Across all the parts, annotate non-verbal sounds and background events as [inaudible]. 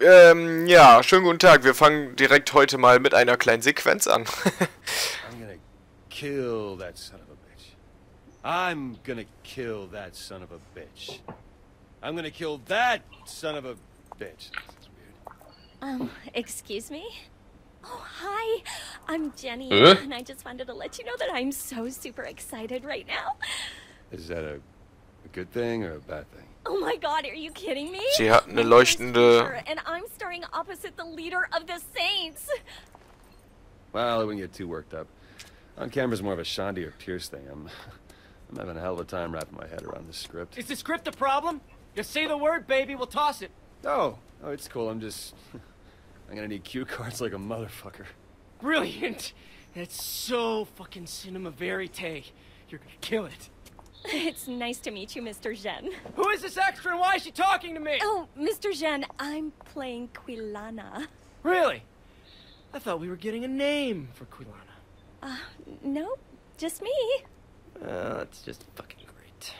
Ähm, ja, schönen guten Tag. Wir fangen direkt heute mal mit einer kleinen Sequenz an. [laughs] I'm gonna kill that son of a bitch. I'm gonna kill that son of a bitch. I'm gonna kill that son of a bitch. Um, excuse me? Oh, hi. I'm Jenny, Äh? and I just wanted to let you know that I'm so super excited right now. Is that a, a good thing or a bad thing? Oh my god, are you kidding me? Sie hat eine leuchtende- And I'm starring opposite the leader of the Saints. Well, I wouldn't get too worked up. On camera's more of a Shandi or Pierce thing. I'm, [laughs] I'm having a hell of a time wrapping my head around this script. Is the script a problem? Just say the word, baby, we'll toss it. Oh, oh, it's cool. I'm just, [laughs] I'm gonna need cue cards like a motherfucker. Brilliant. That's so fucking cinema verite. You're gonna kill it. [laughs] It's nice to meet you, Mr. Zhen. Who is this extra and why is she talking to me? Oh, Mr. Zhen, I'm playing Quilana. Really? I thought we were getting a name for Quilana. Uh, no, just me. Uh, that's just fucking great.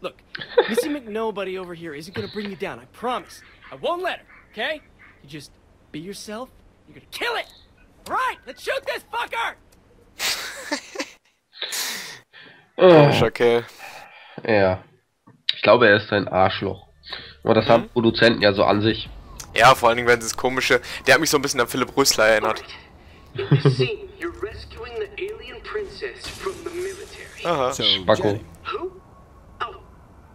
Look, Missy [laughs] McNobody over here isn't gonna bring you down, I promise. I won't let her, okay? You just be yourself, you're gonna kill it! Alright, let's shoot this fucker! oh. Komischer Kerl. Ja. Ich glaube, er ist ein Arschloch. Aber das haben Produzenten ja so an sich. Ja, vor allen Dingen, wenn es komische. Der hat mich so ein bisschen an Philipp Rösler erinnert. In this scene, you're rescuing the alien princess from the military. Aha. So, Spacko. Oh,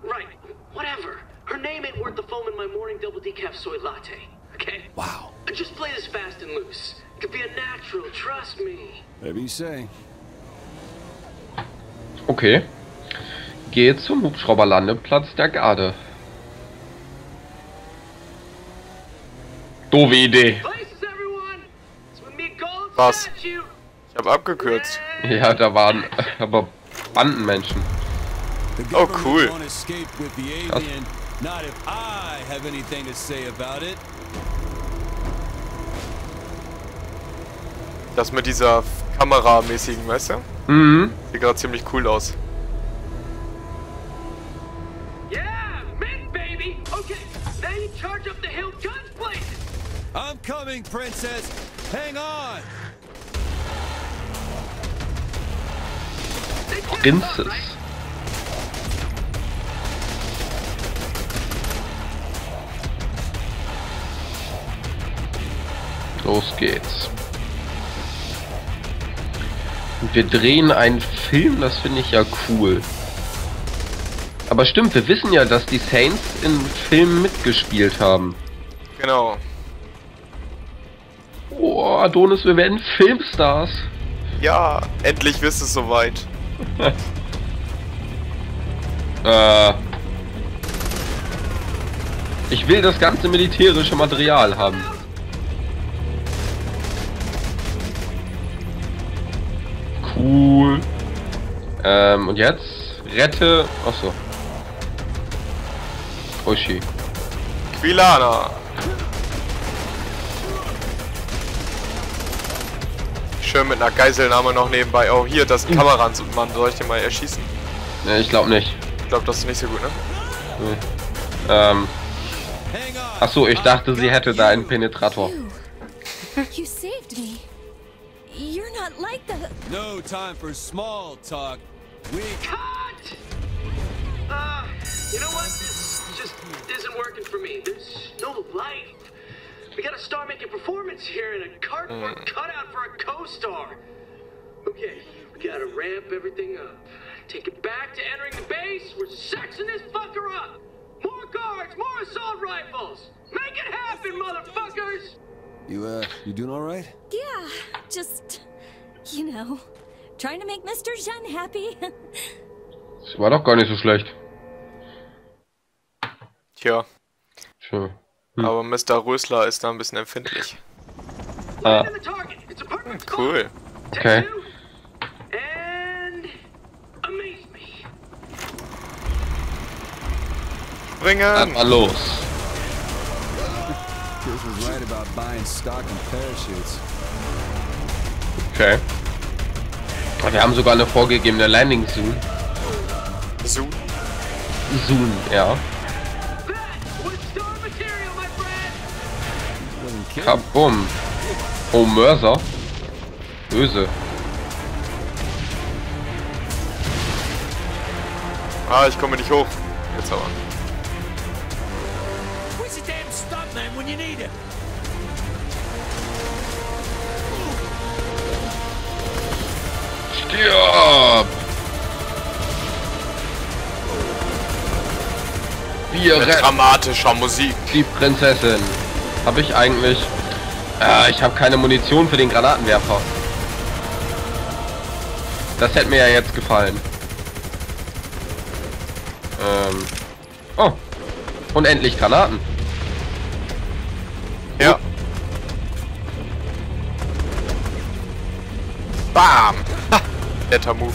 right. Whatever. Her name ain't worth the foam in my morning double decaf soy latte. Okay? Wow. Just play this fast and loose. It could be a natural, trust me. Whatever you say. Okay. Gehe zum Hubschrauberlandeplatz der Garde. Doofe Idee. Was? Ich habe abgekürzt. Ja, da waren aber Bandenmenschen. Oh, government cool. it. Das mit dieser kameramäßigen, weißt du? Mhm. Sieht gerade ziemlich cool aus. The hill, guns blazing! I'm coming, princess. Hang on. Right? Los geht's. Und wir drehen einen Film, das finde ich ja cool. Aber stimmt, wir wissen ja, dass die Saints in Filmen mitgespielt haben. Genau. Oh, Adonis, wir werden Filmstars. Ja, endlich ist es soweit. [laughs] Äh. Ich will das ganze militärische Material haben. Cool. Ähm, und jetzt? Rette. Achso. Oshi. Quilana. Schön mit einer Geiselnahme noch nebenbei. Oh, hier, das ist ein Kameramann. Soll ich den mal erschießen? Ne, ich glaube nicht. Ich glaube, das ist nicht so gut, ne? Ähm. Hang on. Achso, ich dachte, sie hätte da einen Penetrator. You saved me. You're not like the. No time for small talk. We Cut! Uh, you know what? This just isn't working for me. There's no life. We gotta start making performance here and a cardboard cutout for a co-star. Okay, we gotta ramp everything up. Take it back to entering the base. We're sexing this fucker up. More guards, more assault rifles. Make it happen, motherfuckers! You uh, you doing all right? Yeah, just. You know, trying to make Mr. Zhen happy. Das [laughs] war doch gar nicht so schlecht. Tja, Schön. aber Mr. Rösler ist da ein bisschen empfindlich. Ah. Cool. Okay. me. dann Springen! mal los. Okay. Wir haben sogar eine vorgegebene Landing Zone. So. Zone, ja. Kabum. Oh, Mörser. Böse. Ah, ich komme nicht hoch. Jetzt aber. Stirb! Wir Mit retten dramatischer Musik. die Prinzessin. Habe ich eigentlich... Ah, ich habe keine Munition für den Granatenwerfer. Das hätte mir ja jetzt gefallen. Ähm... Oh. Unendlich Granaten. Ja. Bam! Ha! Netter Move.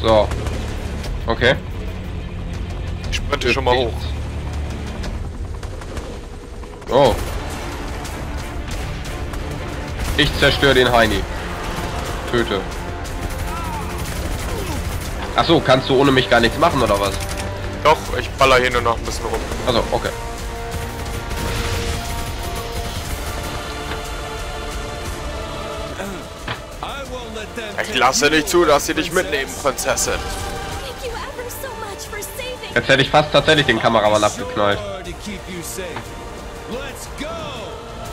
So. Okay. Ich sprinte schon mal hoch. Oh. Ich zerstöre den Heini. Töte. Ach so, kannst du ohne mich gar nichts machen oder was? Doch, ich baller hier nur noch ein bisschen rum. Also, okay. Ich lasse nicht zu, dass sie dich mitnehmen, Prinzessin. Jetzt hätte ich fast tatsächlich den Kameramann abgeknallt.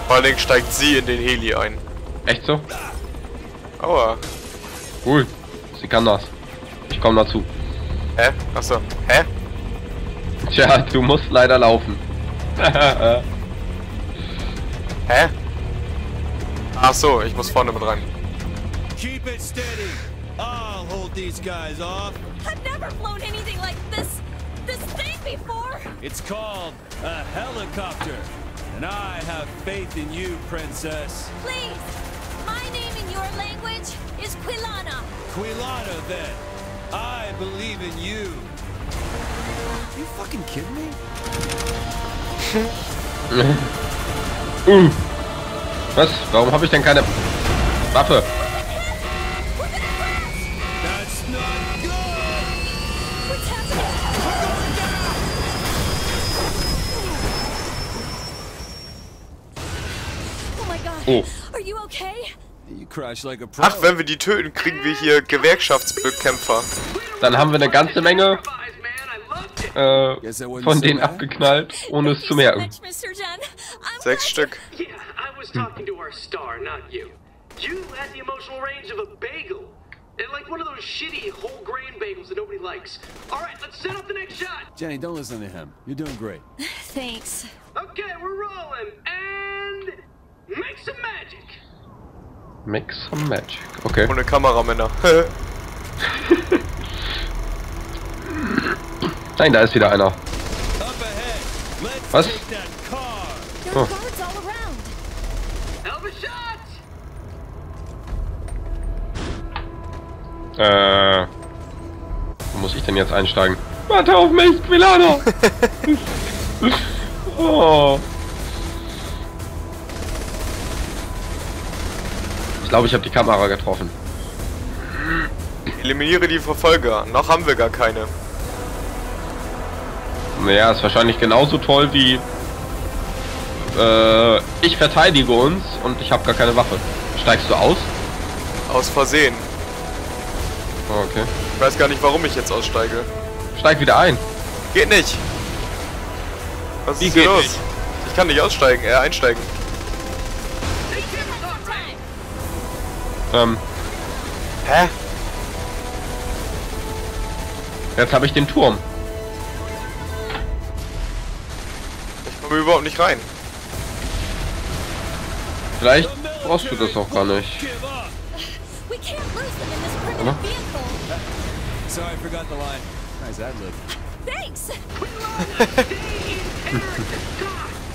Vor allen Dingen steigt sie in den Heli ein. Echt so? Aua. Cool. Sie kann das. Ich komme dazu. Hä? Achso. Hä? Tja, du musst leider laufen. [laughs] Hä? Ach so, ich muss vorne mit rein. Keep it steady. I'll hold these guys off. I've never flown anything like this, this thing before. It's called a helicopter. And I have faith in you, princess. Please, my name in your language is Quilana. Quilana, then. I believe in you. you fucking kidding me? [laughs] Mm. Was? Warum habe ich denn keine Waffe? Pro. Ach, wenn wir die töten, kriegen wir hier Gewerkschaftsbekämpfer. Dann haben wir eine ganze Menge äh, von denen abgeknallt, ohne es zu merken. Sechs Stück. Not you. You had the emotional range of a bagel. And like one of those shitty whole grain bagels that nobody likes. All right, let's set up the next shot. Jenny, don't listen to him. You're doing great. [laughs] Thanks. Okay, we're rolling. And make some magic. Mix some Magic. Okay. Ohne Kameramänner. [laughs] Nein, da ist wieder einer. Was? Oh. Äh. Wo muss ich denn jetzt einsteigen? Warte auf mich, Quilano! [laughs] oh. Ich glaube, ich habe die Kamera getroffen. Eliminiere die Verfolger. Noch haben wir gar keine. Naja, ist wahrscheinlich genauso toll wie äh, ich verteidige uns und ich habe gar keine Waffe. Steigst du aus? Aus Versehen. Oh, okay. Ich weiß gar nicht, warum ich jetzt aussteige. Steig wieder ein. Geht nicht. Was Wie ist hier geht los? nicht? Ich kann nicht aussteigen, äh, einsteigen. Ähm, Hä? jetzt habe ich den Turm. Ich komme überhaupt nicht rein. Vielleicht brauchst du das auch gar nicht. Vehicle. Sorry, I forgot the line. Nice ad lib. Thanks.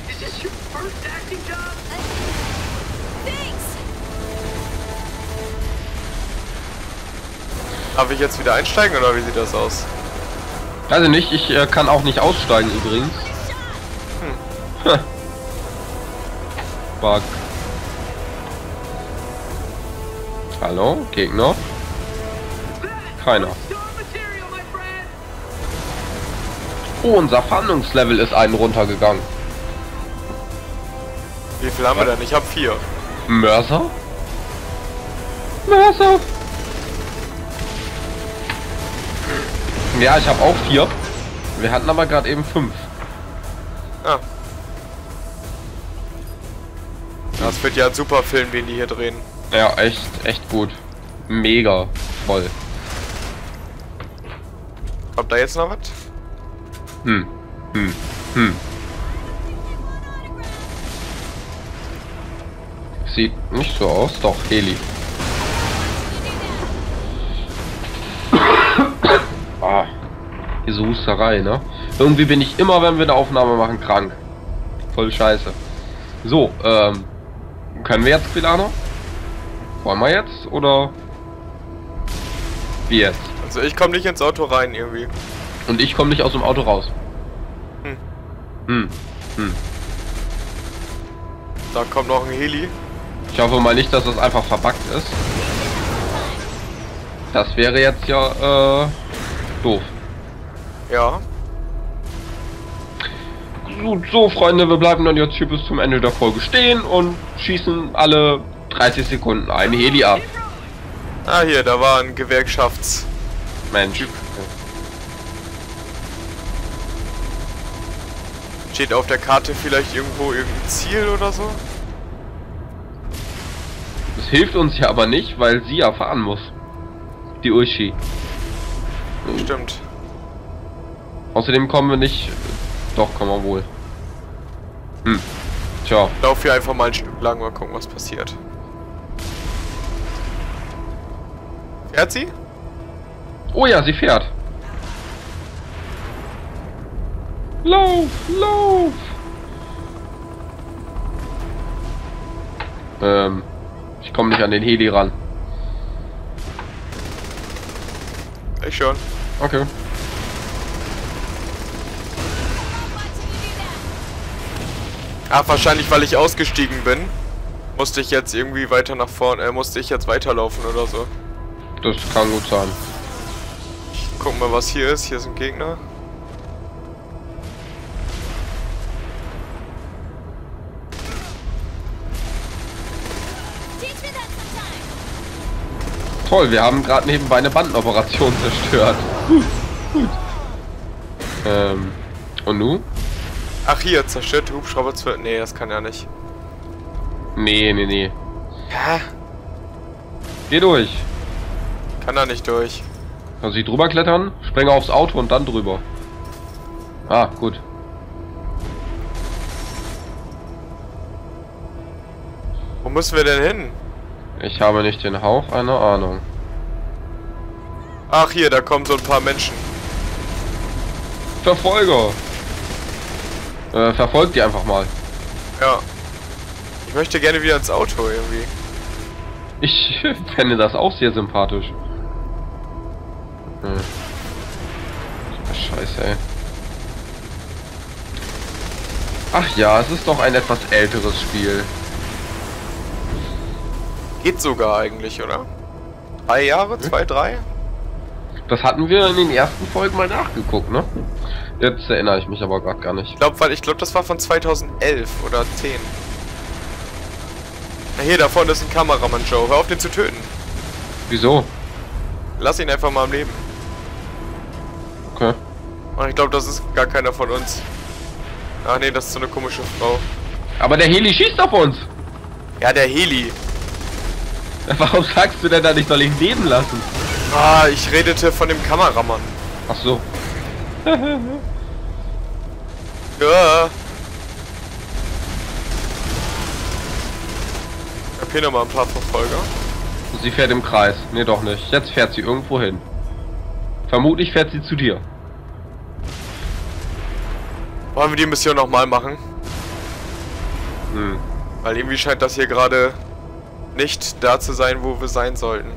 Is this your first acting job? Darf ich jetzt wieder einsteigen oder wie sieht das aus? Ich nicht, ich äh, kann auch nicht aussteigen übrigens. Hm. Bug. Hallo, Gegner? Keiner. Oh, unser Fahndungslevel ist einen runtergegangen. Wie viel haben wir denn? Ich habe vier. Mörser? Mörser? Ja, ich habe auch vier. Wir hatten aber gerade eben fünf. Ah. Das wird ja ein super Film, den die hier drehen. Ja, echt, echt gut. Mega voll. Kommt da jetzt noch was? Hm. Hm. Hm. Sieht nicht so aus. Doch, Heli. Diese Husterei, ne? Irgendwie bin ich immer, wenn wir eine Aufnahme machen, krank. Voll scheiße. So, ähm. Können wir jetzt, Quilano? Wollen wir jetzt? Oder? Wie jetzt? Also ich komme nicht ins Auto rein irgendwie. Und ich komme nicht aus dem Auto raus. Hm. Hm. Hm. Da kommt noch ein Heli. Ich hoffe mal nicht, dass das einfach verbuggt ist. Das wäre jetzt ja, äh, doof. Ja. Gut, so Freunde, wir bleiben dann jetzt hier bis zum Ende der Folge stehen und schießen alle 30 Sekunden ein Heli ab. Ah, hier, da war ein Gewerkschafts... Mensch. Steht auf der Karte vielleicht irgendwo irgendein Ziel oder so? Das hilft uns ja aber nicht, weil sie ja fahren muss. Die Uschi. Stimmt. Außerdem kommen wir nicht... Doch, kommen wir wohl. Hm. Tja. Lauf hier einfach mal ein Stück lang, mal gucken, was passiert. Fährt sie? Oh ja, sie fährt. Lauf, lauf! Ähm, ich komme nicht an den Heli ran. Ich schon. Okay. Ach, wahrscheinlich, weil ich ausgestiegen bin. Musste ich jetzt irgendwie weiter nach vorne, äh, musste ich jetzt weiterlaufen oder so. Das kann gut sein. Gucken wir, was hier ist. Hier ist ein Gegner. Toll, wir haben gerade nebenbei eine Bandenoperation [laughs] zerstört. Gut, gut. Ähm, und nu? Ach, hier, zerstörte Hubschrauber 12. Nee, das kann ja nicht. Nee, nee, nee. Hä? Geh durch. Kann da nicht durch. Kannst du drüber klettern, springe aufs Auto und dann drüber. Ah, gut. Wo müssen wir denn hin? Ich habe nicht den Hauch einer Ahnung. Ach, hier, da kommen so ein paar Menschen. Verfolger! Äh, verfolgt die einfach mal. Ja. Ich möchte gerne wieder ins Auto irgendwie. Ich [laughs] fände das auch sehr sympathisch. Hm. Scheiße, ey. Ach ja, es ist doch ein etwas älteres Spiel. Geht sogar eigentlich, oder? Drei Jahre? Zwei, drei? Das hatten wir in den ersten Folgen mal nachgeguckt, ne? Jetzt erinnere ich mich aber gerade gar nicht. Ich glaube, weil ich glaube, das war von 2011 oder 10. Na hier, da vorne ist ein Kameramann, Joe. Hör auf, den zu töten. Wieso? Lass ihn einfach mal am Leben. Okay. Und ich glaube, das ist gar keiner von uns. Ach nee, das ist so eine komische Frau. Aber der Heli schießt auf uns! Ja, der Heli. [laughs] Warum sagst du denn dann, ich soll ihn leben lassen? Ah, ich redete von dem Kameramann. Ach so. Ja. Ich hab hier nochmal ein paar Verfolger. Sie fährt im Kreis. Nee, doch nicht. Jetzt fährt sie irgendwo hin. Vermutlich fährt sie zu dir. Wollen wir die Mission nochmal machen? Hm. Weil irgendwie scheint das hier gerade nicht da zu sein, wo wir sein sollten.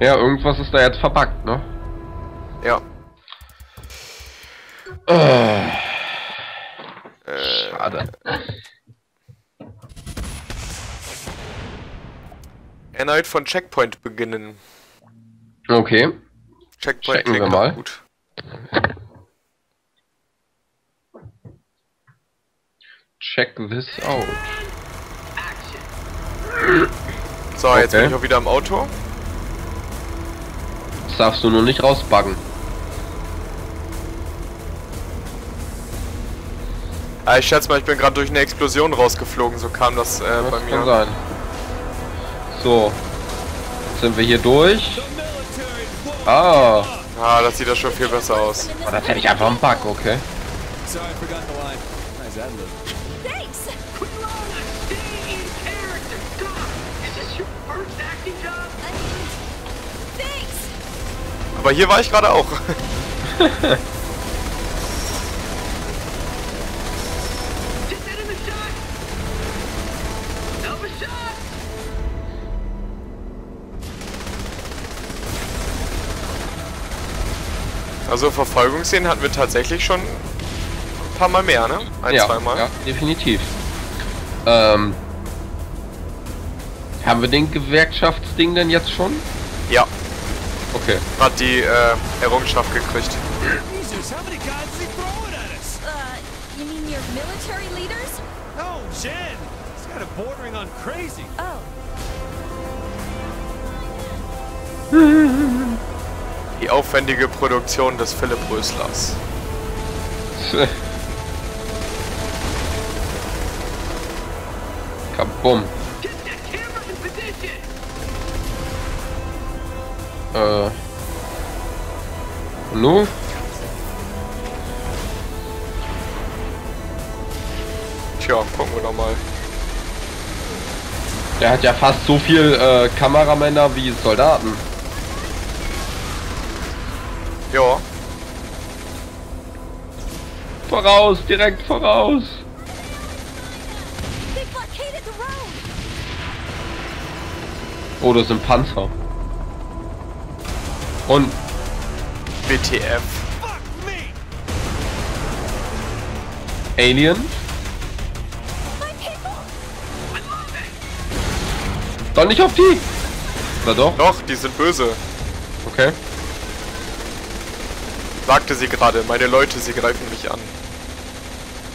Ja, irgendwas ist da jetzt verpackt, ne? Ja. Äh, schade. erneut von Checkpoint beginnen. Okay. Checkpoint Checken wir mal. gut. Check this out. So, jetzt Okay. bin ich auch wieder im Auto. Das darfst du nur nicht rausbuggen. Ah, ich schätze mal, ich bin gerade durch eine Explosion rausgeflogen. So kam das äh, Das bei kann mir. sein. So. Sind wir hier durch? Ah. Ah, das sieht ja schon viel besser aus. Oh, das hätte ich einfach einen Bug, okay. Aber hier war ich gerade auch. [laughs] Also Verfolgungsszenen hatten wir tatsächlich schon ein paar Mal mehr, ne? Ein, ja, zweimal. ja, definitiv. Ähm. Haben wir den Gewerkschaftsding denn jetzt schon? Ja, Okay. hat die äh, Errungenschaft gekriegt. Jesus, how many guns is he throwing at us? Uh, you mean your military leaders? Oh, Jen! It's kind of bordering on crazy. Oh, [laughs] Die aufwendige Produktion des Philipp Röslers. [laughs] Kabum. Äh. Nu? Tja, gucken wir doch mal. Der hat ja fast so viel äh, Kameramänner wie Soldaten. Voraus, direkt voraus. Oh, das sind Panzer. Und WTF. Me! Alien? Doch nicht auf die! Na doch? Doch, die sind böse. Okay. Sagte sie gerade. Meine Leute, sie greifen mich an.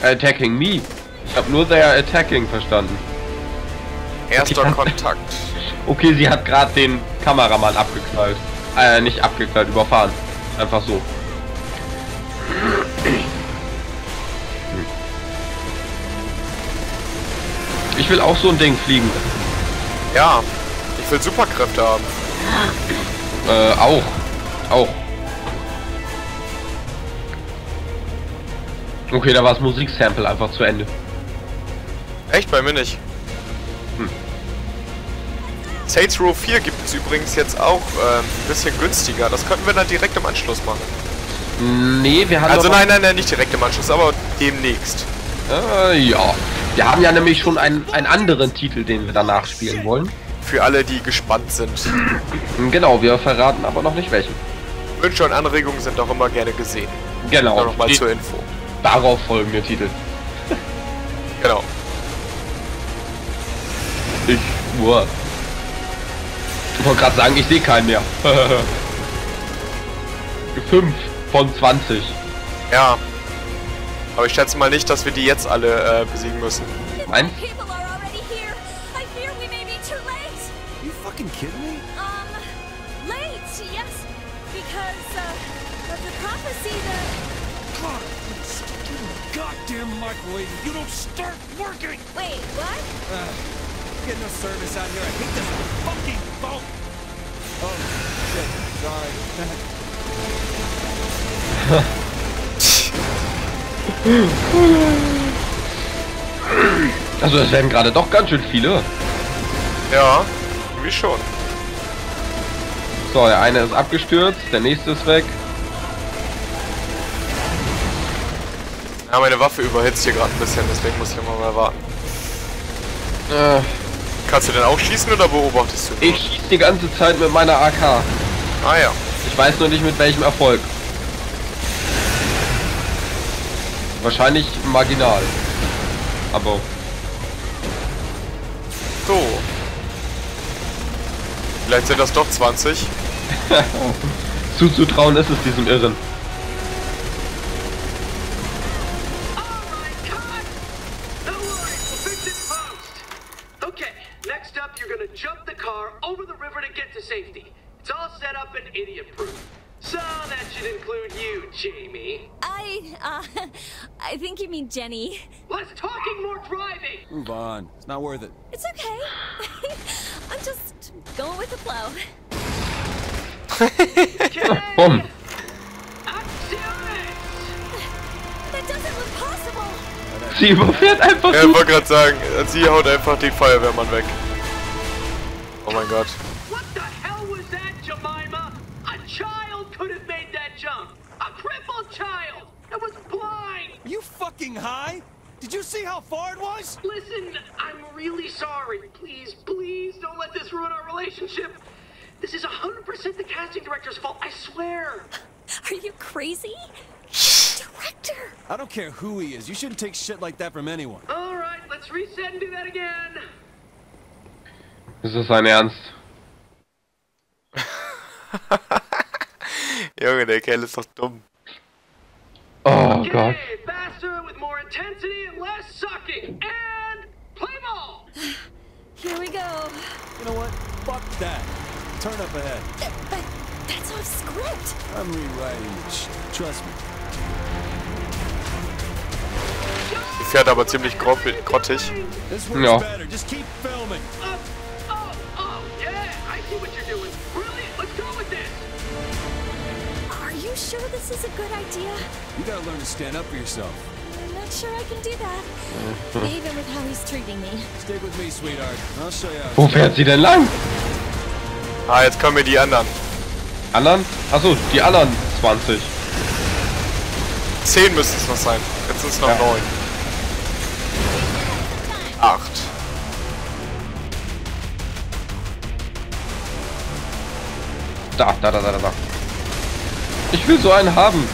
Attacking me. Ich habe nur their attacking verstanden. Erster. Kontakt. Okay, sie hat gerade den Kameramann abgeknallt. Äh, nicht abgeknallt, überfahren. Einfach so. Ich will auch so ein Ding fliegen. Ja, ich will Superkräfte haben. Äh, auch. Auch. Okay, da war das Musiksample einfach zu Ende. Echt, bei mir nicht. Hm. Saints Row 4 gibt es übrigens jetzt auch ähm, ein bisschen günstiger. Das könnten wir dann direkt im Anschluss machen. Nee, wir haben Also nein, nein, nein, nicht direkt im Anschluss, aber demnächst. Äh, ja. Wir haben ja nämlich schon einen, einen anderen Titel, den wir danach spielen wollen. Für alle, die gespannt sind. [clears throat] Genau, wir verraten aber noch nicht welchen. Wünsche und Anregungen sind auch immer gerne gesehen. Genau. Nur nochmal zur Info. Darauf folgende Titel. [laughs] Genau. Ich schwör. Ich wollte gerade sagen, ich sehe keinen mehr. [laughs] 5 von 20. Ja. Aber ich schätze mal nicht, dass wir die jetzt alle äh, besiegen müssen. Ein? People are already here! I fear we may be too late! You fucking kidding me? Um, late, yes, because, uh, of the goddamn microwave. You don't start working. Wait, what? Get no service out here. I hate this fucking boat. Oh shit. Sorry. [laughs] Also es werden gerade doch ganz schön viele. Ja, wie schon. So, der eine ist abgestürzt, der nächste ist weg. Ja, meine Waffe überhitzt hier gerade ein bisschen, deswegen muss ich immer mal warten. Äh, Kannst du denn auch schießen oder beobachtest du? nur? ich schieße die ganze Zeit mit meiner AK. Ah ja. Ich weiß nur nicht mit welchem Erfolg. Wahrscheinlich marginal. Aber So. Vielleicht sind das doch 20. [laughs] zuzutrauen ist es diesem Irren. Over the river to get to safety. It's all set up and idiot-proof. So that should include you, Jamie. I, uh, [laughs] I think you mean Jenny. Less talking, more driving. Move on. It's not worth it. It's okay. [laughs] I'm just going with the flow. Okay. Bumm. Acciones! That doesn't look possible. Sie überfährt einfach Ja, ich wollte gerade sagen, sie haut einfach den Feuerwehrmann weg. Oh my god. What the hell was that, Jemima? A child could have made that jump. A crippled child that was blind. You fucking high? Did you see how far it was? Listen, I'm really sorry. Please, please don't let this ruin our relationship. This is 100% the casting director's fault, I swear. Are you crazy? Director. I don't care who he is. You shouldn't take shit like that from anyone. All right, let's reset and do that again. Ist das sein Ernst? [laughs] Junge, der Kerl ist doch dumm. Oh Okay, Gott. faster with more intensity and less sucking. And play ball. [sighs] Here we go. You know what? Fuck that. Turn up ahead. Uh, But that's off script. I'm rewriting this shit. Trust me. Die fährt aber ziemlich grott- grottig. Ja. Sure this is a good idea? You gotta learn to stand up for yourself. I'm not sure I can do that. [laughs] Even with how he's treating me. Stick with me, sweetheart. I'll show you how. Wo fährt sie denn lang? Ah, jetzt kommen mir die anderen. Anderen? Achso, die anderen 20. Zehn müssen es noch sein. Jetzt sind es noch neun. Acht. Da, da, da, da, da, da. Ich will so einen haben.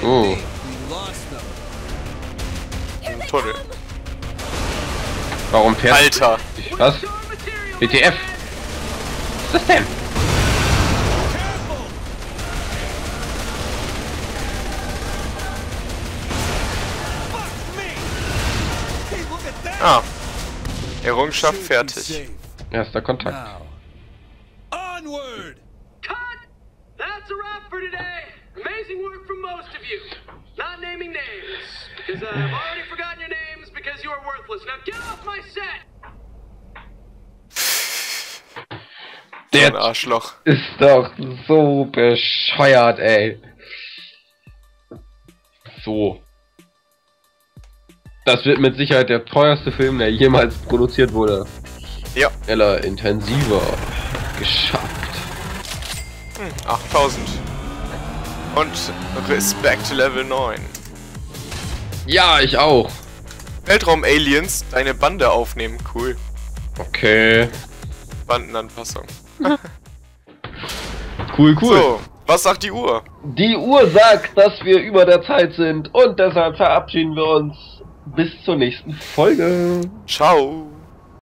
I Oh. Tunnel. Warum fährt Alter. Was? Star material, WTF? Was ist das denn? Ah. Errungenschaft fertig. Erster Kontakt. Now. Onward! Cut! That's a wrap for today. Amazing work from most of you. Not naming names, because I've already forgotten your names because you are worthless. Now get off my set! Der Arschloch. ist doch so bescheuert, ey. So. Das wird mit Sicherheit der teuerste Film, der jemals produziert wurde. Ja. Schneller, intensiver. Geschafft. 8000. Und Respekt Level 9. Ja, ich auch. Weltraum-Aliens, deine Bande aufnehmen. Cool. Okay. Bandenanpassung. [laughs] Cool, cool. So, was sagt die Uhr? Die Uhr sagt, dass wir über der Zeit sind und deshalb verabschieden wir uns bis zur nächsten Folge. Ciao.